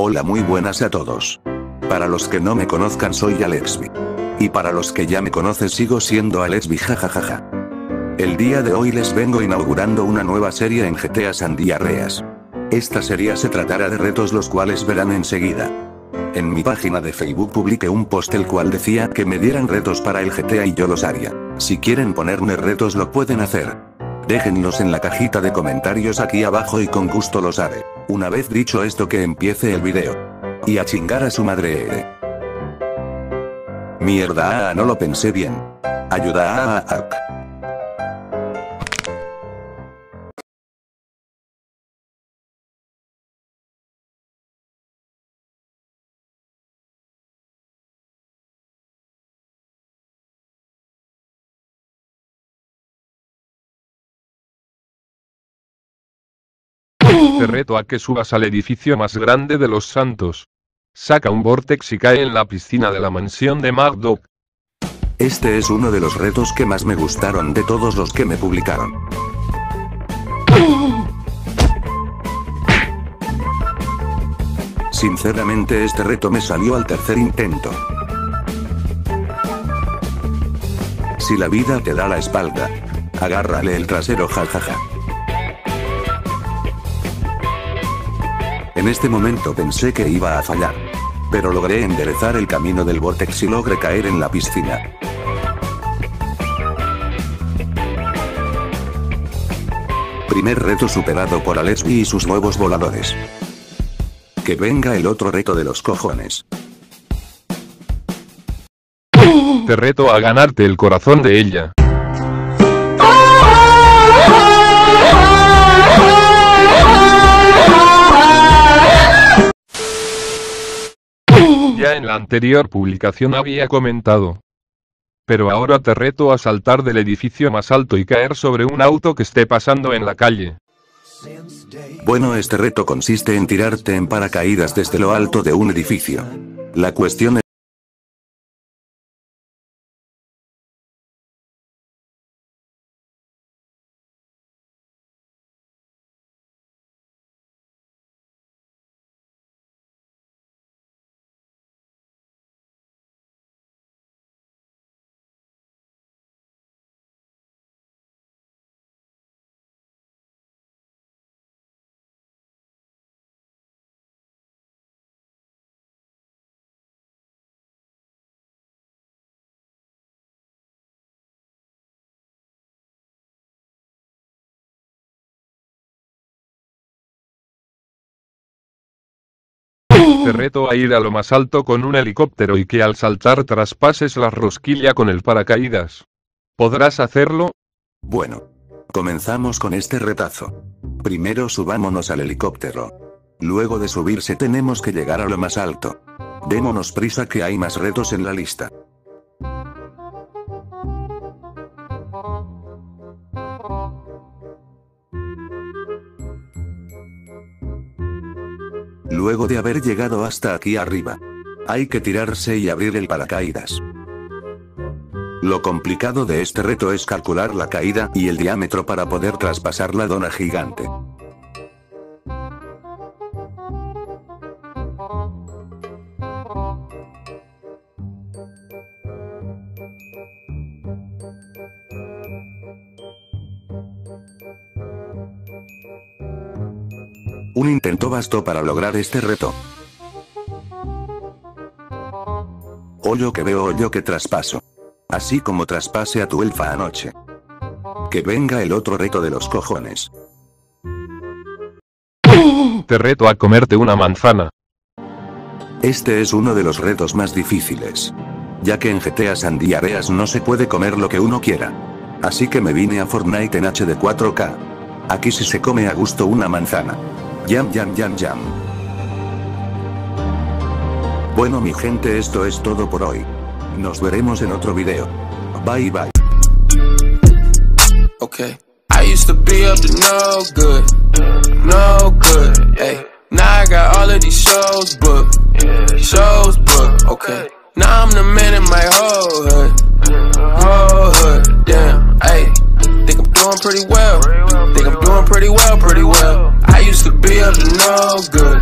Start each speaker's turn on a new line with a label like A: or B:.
A: Hola muy buenas a todos. Para los que no me conozcan soy Alexby. Y para los que ya me conocen sigo siendo Alexby jajajaja. El día de hoy les vengo inaugurando una nueva serie en GTA San Diarreas. Esta serie se tratará de retos los cuales verán enseguida. En mi página de Facebook publiqué un post el cual decía que me dieran retos para el GTA y yo los haría. Si quieren ponerme retos lo pueden hacer. Déjenlos en la cajita de comentarios aquí abajo y con gusto los haré. Una vez dicho esto que empiece el video. Y a chingar a su madre. Mierda, ah, no lo pensé bien. Ayuda a Ark.
B: Te reto a que subas al edificio más grande de los santos. Saca un vortex y cae en la piscina de la mansión de Magdog.
A: Este es uno de los retos que más me gustaron de todos los que me publicaron. Sinceramente este reto me salió al tercer intento. Si la vida te da la espalda, agárrale el trasero jajaja. En este momento pensé que iba a fallar. Pero logré enderezar el camino del vortex y logré caer en la piscina. Primer reto superado por Alesby y sus nuevos voladores. Que venga el otro reto de los cojones.
B: Te reto a ganarte el corazón de ella. Ya en la anterior publicación había comentado. Pero ahora te reto a saltar del edificio más alto y caer sobre un auto que esté pasando en la calle.
A: Bueno, este reto consiste en tirarte en paracaídas desde lo alto de un edificio. La cuestión es...
B: Te reto a ir a lo más alto con un helicóptero y que al saltar traspases la rosquilla con el paracaídas. ¿Podrás hacerlo?
A: Bueno. Comenzamos con este retazo. Primero subámonos al helicóptero. Luego de subirse tenemos que llegar a lo más alto. Démonos prisa que hay más retos en la lista. Luego de haber llegado hasta aquí arriba. Hay que tirarse y abrir el paracaídas. Lo complicado de este reto es calcular la caída y el diámetro para poder traspasar la dona gigante. Un intento bastó para lograr este reto. Hoyo que veo, hoyo que traspaso. Así como traspase a tu elfa anoche. Que venga el otro reto de los cojones.
B: Te reto a comerte una manzana.
A: Este es uno de los retos más difíciles. Ya que en GTA San Diarreas no se puede comer lo que uno quiera. Así que me vine a Fortnite en HD 4K. Aquí sí se come a gusto una manzana. Yam yam yam yam. Bueno mi gente esto es todo por hoy. Nos veremos en otro video. Bye bye.
C: Okay. I used to be up to no good, no good. Hey, now I got all of these shows booked, shows booked. Okay. Now I'm the man in my whole hood, whole hood. Damn. Hey, think I'm doing pretty well. Up no good,